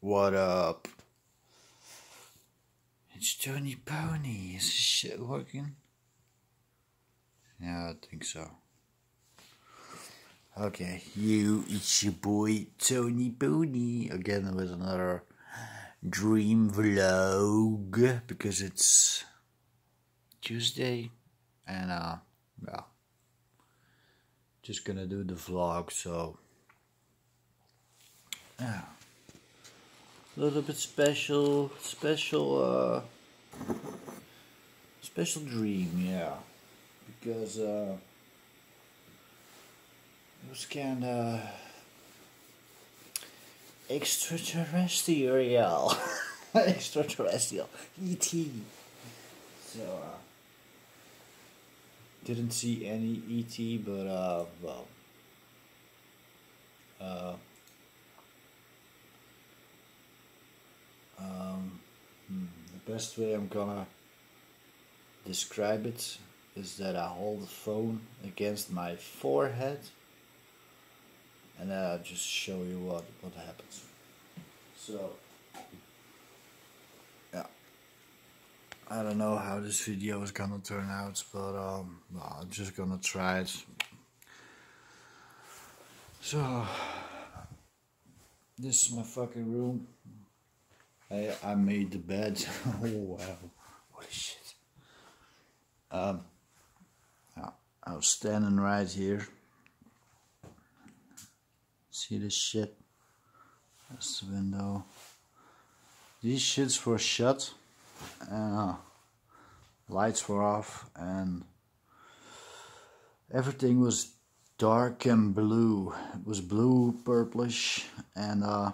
What up? It's Tony Pony. Is this shit working? Yeah, I think so. Okay, you, it's your boy Tony Pony again with another dream vlog because it's Tuesday and uh, well, just gonna do the vlog so yeah a little bit special, special, uh, special dream, yeah, because uh, it was kind of extraterrestrial, extraterrestrial, ET. So uh, didn't see any ET, but uh, well. Uh, Um, hmm, the best way I'm gonna describe it is that I hold the phone against my forehead and then I'll just show you what, what happens. So, yeah. I don't know how this video is gonna turn out, but um, well, I'm just gonna try it. So, this is my fucking room. I I made the bed. oh wow, a shit. Um, I was standing right here. See this shit? That's the window. These shits were shut, and uh, lights were off, and everything was dark and blue. It was blue, purplish, and uh.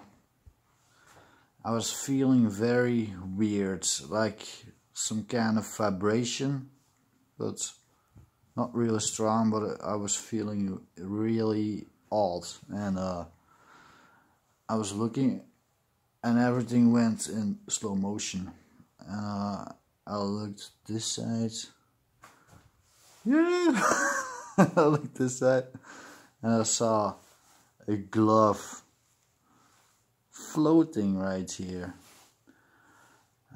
I was feeling very weird, like some kind of vibration, but not really strong, but I was feeling really odd. And uh, I was looking, and everything went in slow motion. Uh, I looked this side. Yeah! I looked this side, and I saw a glove floating right here.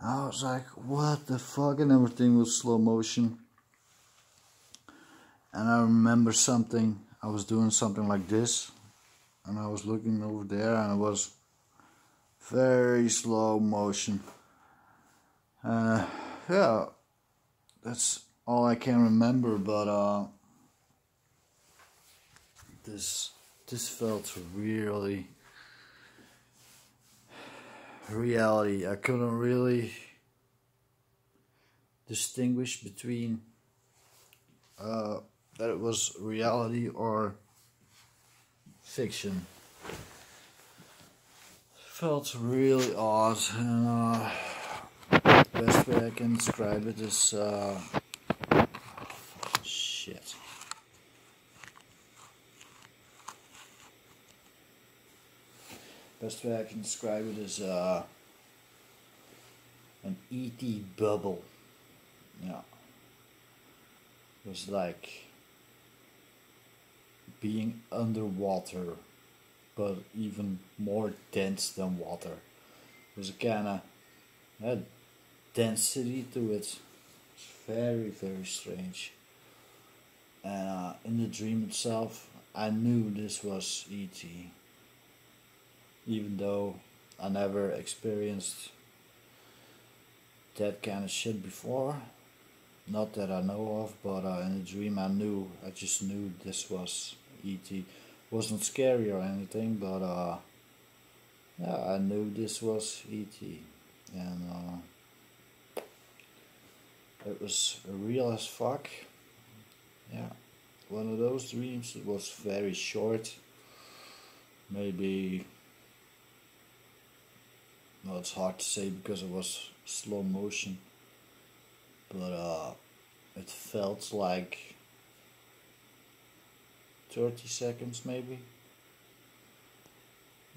I was like, what the fuck? And everything was slow motion. And I remember something, I was doing something like this. And I was looking over there and it was very slow motion. Uh, yeah, that's all I can remember, but uh, this this felt really reality. I couldn't really distinguish between uh, that it was reality or fiction. Felt really odd, and uh, best way I can describe it is uh, shit. Best way I can describe it is uh, an ET bubble. Yeah. It was like being underwater, but even more dense than water. There's a kind of a density to it. It's very, very strange. And uh, in the dream itself, I knew this was ET even though I never experienced that kind of shit before. Not that I know of, but uh, in a dream I knew, I just knew this was E.T. Wasn't scary or anything, but uh, yeah, I knew this was E.T. And uh, it was real as fuck. Yeah, one of those dreams. It was very short, maybe well, it's hard to say because it was slow motion, but uh, it felt like 30 seconds maybe.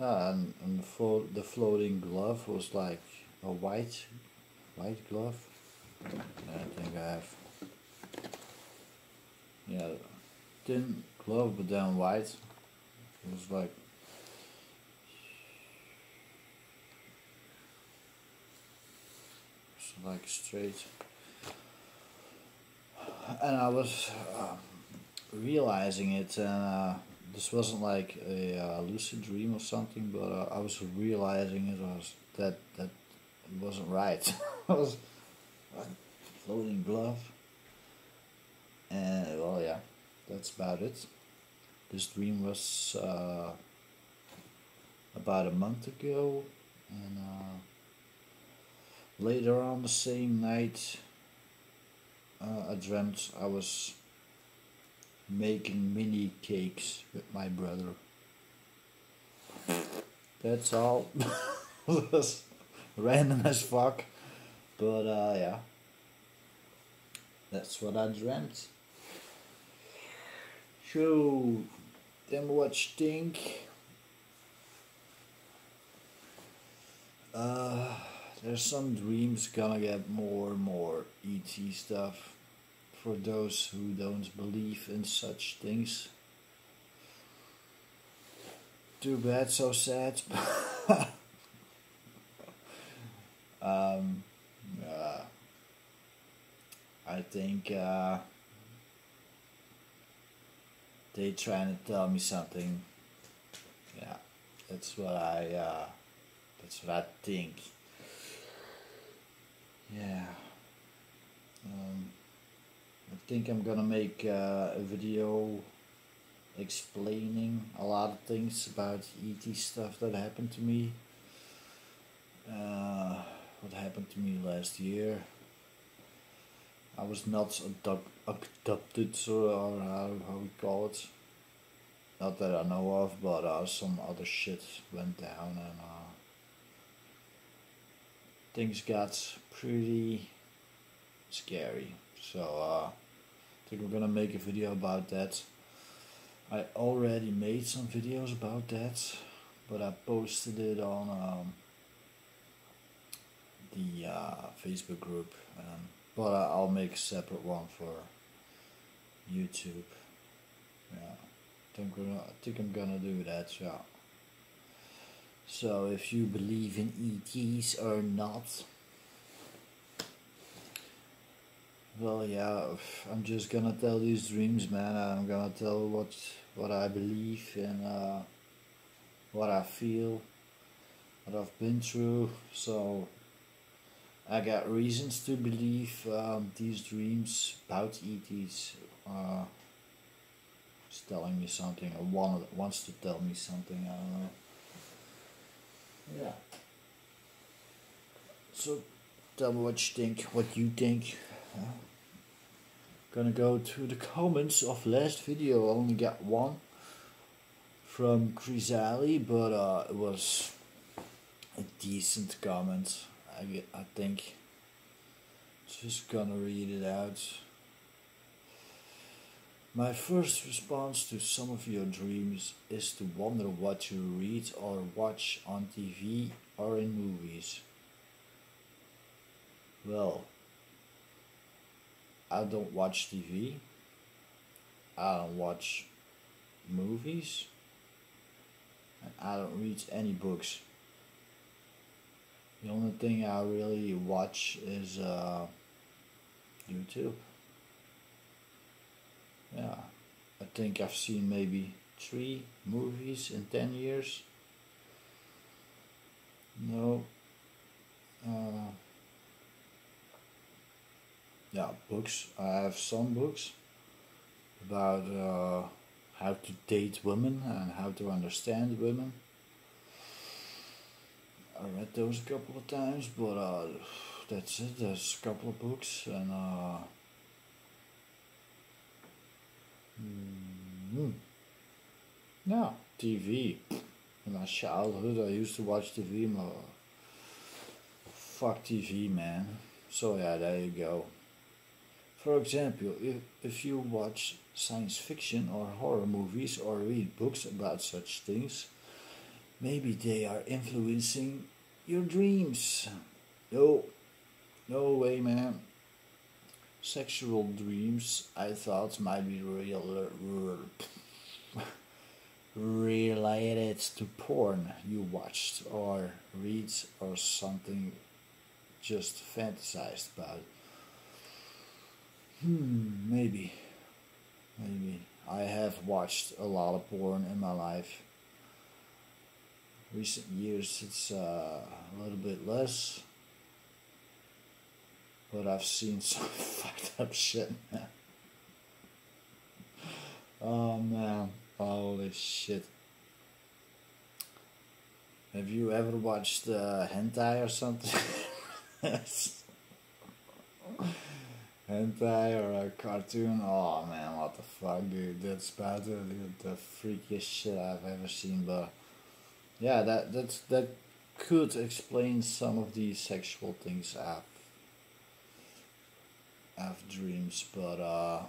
Ah, and, and the, flo the floating glove was like a white, white glove. I think I have. Yeah, thin glove but then white. It was like so like straight. And I was uh, realizing it, and uh, this wasn't like a uh, lucid dream or something, but uh, I was realizing it was that that wasn't right. I was floating glove, and well, yeah, that's about it. This dream was uh, about a month ago, and uh, later on the same night, uh, I dreamt I was making mini cakes with my brother. That's all. was random as fuck, but uh, yeah, that's what I dreamt. So, then what you think? Uh, there's some dreams gonna get more and more ET stuff for those who don't believe in such things. Too bad, so sad. um, uh, I think uh, they trying to tell me something. Yeah, that's what I. Uh, that's what I think. Yeah. Um, I think I'm gonna make uh, a video explaining a lot of things about ET stuff that happened to me. Uh, what happened to me last year. I was not abducted, or how, how we call it. Not that I know of, but uh, some other shit went down and uh, things got pretty scary. So uh, I think we're gonna make a video about that. I already made some videos about that, but I posted it on um, the uh, Facebook group. But I'll make a separate one for YouTube. Yeah, I think, we're, I think I'm gonna do that. Yeah. So if you believe in ETs or not, well, yeah, I'm just gonna tell these dreams, man. I'm gonna tell what what I believe and uh, what I feel, what I've been through. So I got reasons to believe um, these dreams about ETs. Uh, is telling me something, or wants to tell me something. I don't know. Yeah. So, tell me what you think. What you think. Huh? Gonna go to the comments of last video. I only got one from Chrysalie, but uh, it was a decent comment. I I think. Just gonna read it out. My first response to some of your dreams is to wonder what you read or watch on TV or in movies. Well, I don't watch TV. I don't watch movies. And I don't read any books. The only thing I really watch is uh, YouTube. Yeah, I think I've seen maybe three movies in 10 years. No. Uh, yeah, books. I have some books about uh, how to date women and how to understand women. I read those a couple of times, but uh, that's it. There's a couple of books, and uh, mm, yeah, TV. In my childhood, I used to watch TV. My, fuck TV, man. So yeah, there you go. For example, if, if you watch science fiction or horror movies or read books about such things, maybe they are influencing your dreams. No, no way, man. Sexual dreams, I thought, might be real, related to porn you watched or read or something just fantasized about. Hmm, maybe. Maybe. I have watched a lot of porn in my life. Recent years it's uh, a little bit less. But I've seen some fucked up shit, man. Oh man, holy shit. Have you ever watched uh, hentai or something? hentai or a cartoon? Oh man, what the fuck, dude? That's about the, the freakiest shit I've ever seen. But yeah, that that's that could explain some of these sexual things I've I've dreams, but uh,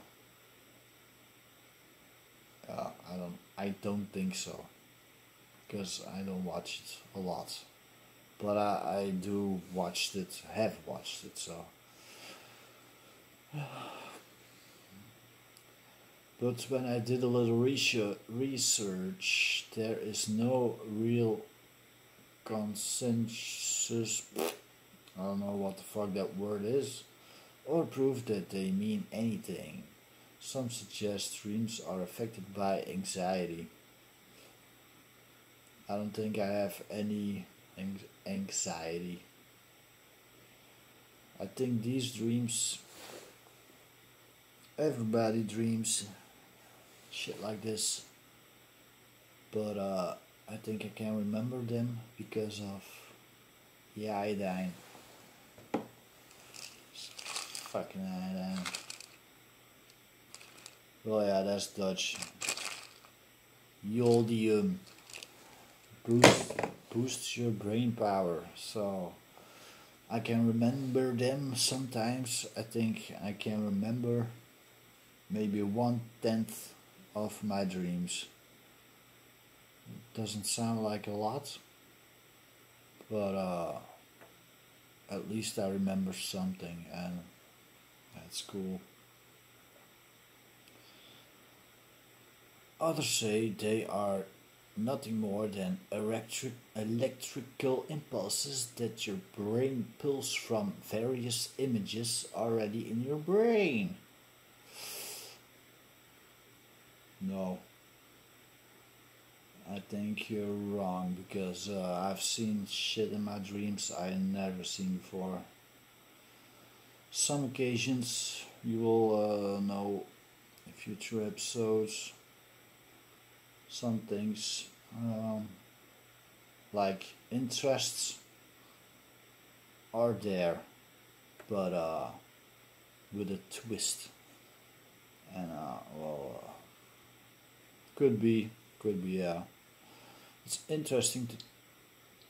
uh, I don't I don't think so because I don't watch it a lot. But I, I do watched it, have watched it, so. But when I did a little research, there is no real consensus. I don't know what the fuck that word is, or prove that they mean anything. Some suggest dreams are affected by anxiety. I don't think I have any anxiety. I think these dreams, everybody dreams shit like this, but uh, I think I can remember them because of the iodine. Fucking iodine. Well, yeah, that's Dutch. Jodium boost boosts your brain power. So I can remember them sometimes. I think I can remember maybe one tenth of my dreams. It doesn't sound like a lot, but uh, at least I remember something, and that's cool. Others say they are nothing more than electric, electrical impulses that your brain pulls from various images already in your brain. No. I think you're wrong because uh, I've seen shit in my dreams I never seen before. Some occasions you will uh, know in future episodes some things um, like interests are there but uh, with a twist. And uh, well uh, could be could be yeah it's interesting to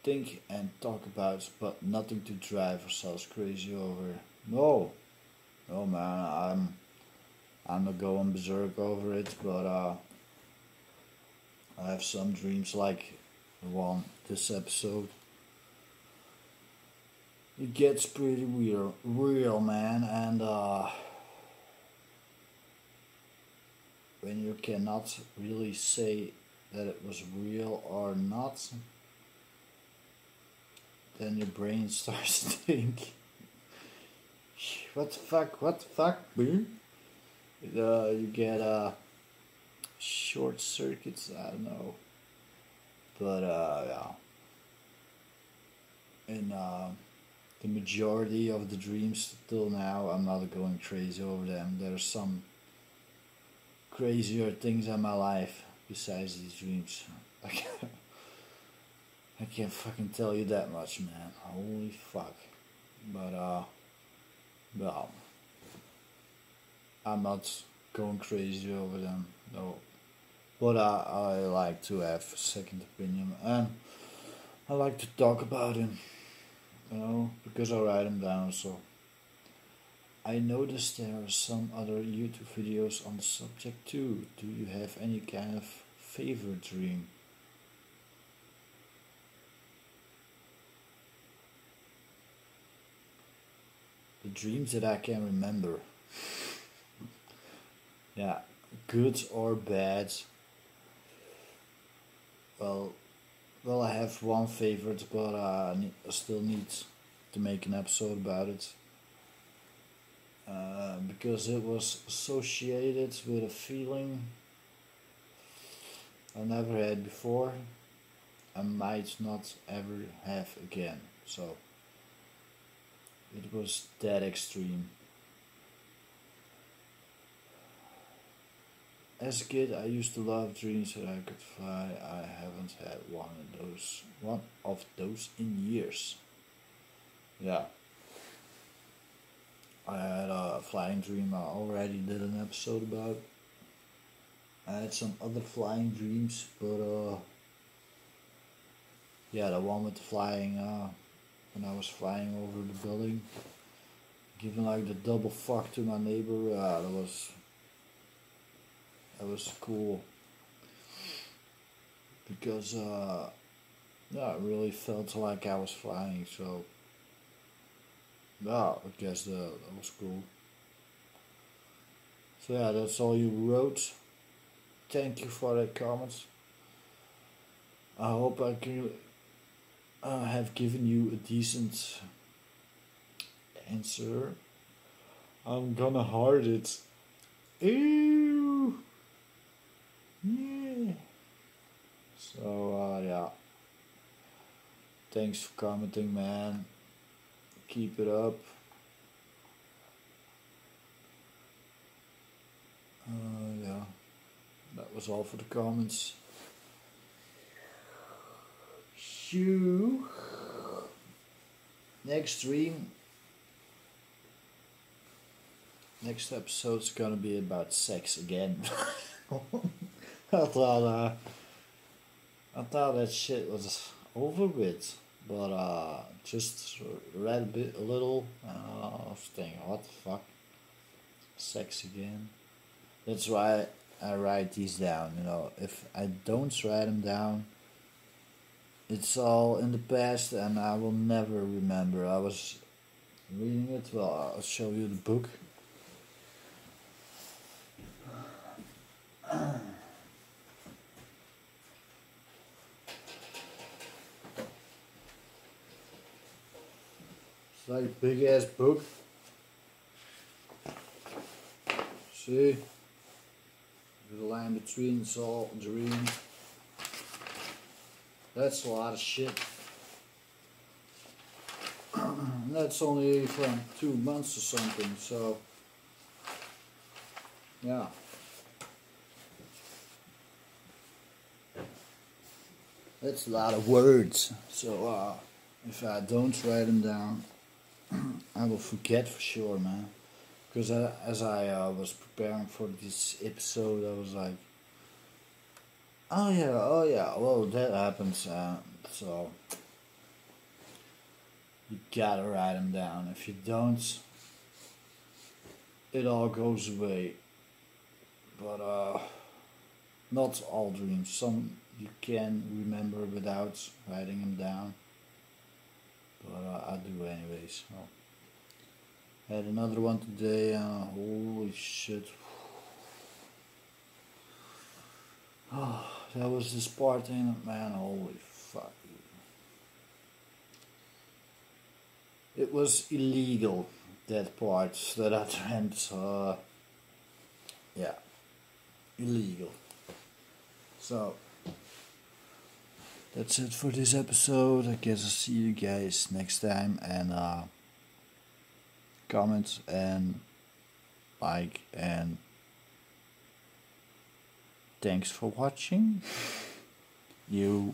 think and talk about but nothing to drive ourselves crazy over no no man i'm i'm not going berserk over it but uh I have some dreams like the one this episode. It gets pretty real, real man, and uh, when you cannot really say that it was real or not, then your brain starts to think, what the fuck, what the fuck, Uh, you get uh, short circuits. I don't know, but uh, yeah. And uh, the majority of the dreams till now, I'm not going crazy over them. There's some crazier things in my life besides these dreams. I can't, I can't fucking tell you that much, man. Holy fuck. But uh, well, I'm not going crazy over them. No but I, I like to have a second opinion and I like to talk about him, you know, because I write them down. So I noticed there are some other YouTube videos on the subject too. Do you have any kind of favorite dream? The dreams that I can remember. yeah, good or bad well, well, I have one favorite, but uh, I still need to make an episode about it. Uh, because it was associated with a feeling I never had before I might not ever have again. So it was that extreme. As a kid, I used to love dreams that I could fly. I haven't had one of those, one of those in years. Yeah. I had a flying dream I already did an episode about. I had some other flying dreams, but uh, yeah, the one with the flying, uh, when I was flying over the building, giving like the double fuck to my neighbor, uh, that was, that was cool. Because, uh, yeah, it really felt like I was flying, so yeah, I guess that, that was cool. So yeah, that's all you wrote. Thank you for the comments. I hope I can uh, have given you a decent answer. I'm gonna hard it. Ew. Yeah. So uh, yeah. Thanks for commenting, man keep it up. Uh, yeah, that was all for the comments. Shoo. Next stream. Next episode's gonna be about sex again. I thought uh, I thought that shit was over with. But uh, just read a bit, a little, uh, thinking, what the fuck? Sex again. That's why I write these down. You know, if I don't write them down, it's all in the past, and I will never remember. I was reading it. Well, I'll show you the book. It's like a big ass book. See? The line between it's all dream. That's a lot of shit. that's only from two months or something, so yeah. That's a lot of words. So uh, if I don't write them down, I will forget for sure, man. Because I, as I uh, was preparing for this episode, I was like, oh yeah, oh yeah, well, that happens. Uh, so, you gotta write them down. If you don't, it all goes away. But, uh, not all dreams. Some you can remember without writing them down but uh, I do anyways. So. Had another one today. Uh, holy shit! Oh, that was the Spartan man. Holy fuck! It was illegal that part that I went. Uh, yeah, illegal. So that's it for this episode. I guess I'll see you guys next time and uh, comment and like and thanks for watching. You